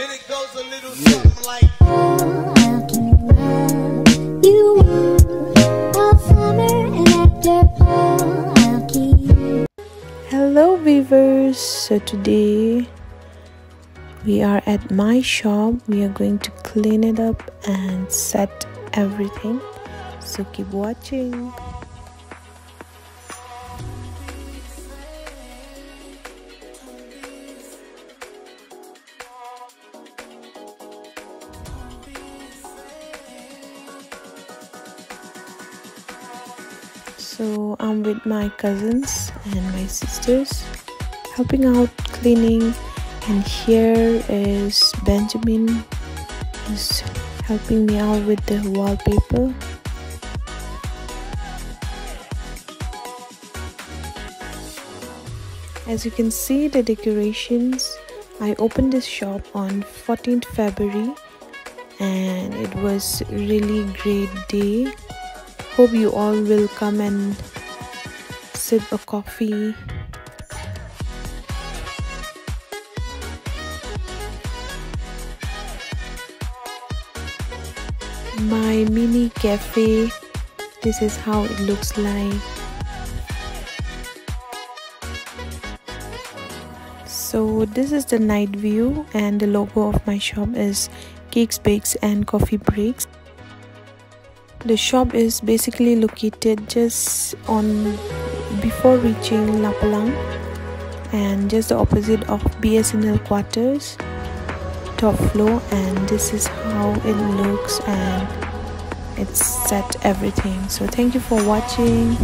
And it goes a little something like. Hello viewers, so today we are at my shop. We are going to clean it up and set everything. So keep watching. So i'm with my cousins and my sisters. Helping out cleaning and here is benjamin. Is helping me out with the wallpaper. As you can see the decorations. I opened this shop on 14th february and it was really great day hope you all will come and sip a coffee. My mini cafe this is how it looks like. So this is the night view and the logo of my shop is cakes bakes and coffee breaks the shop is basically located just on before reaching Lapalang and just the opposite of BSNL quarters top floor and this is how it looks and it's set everything. So thank you for watching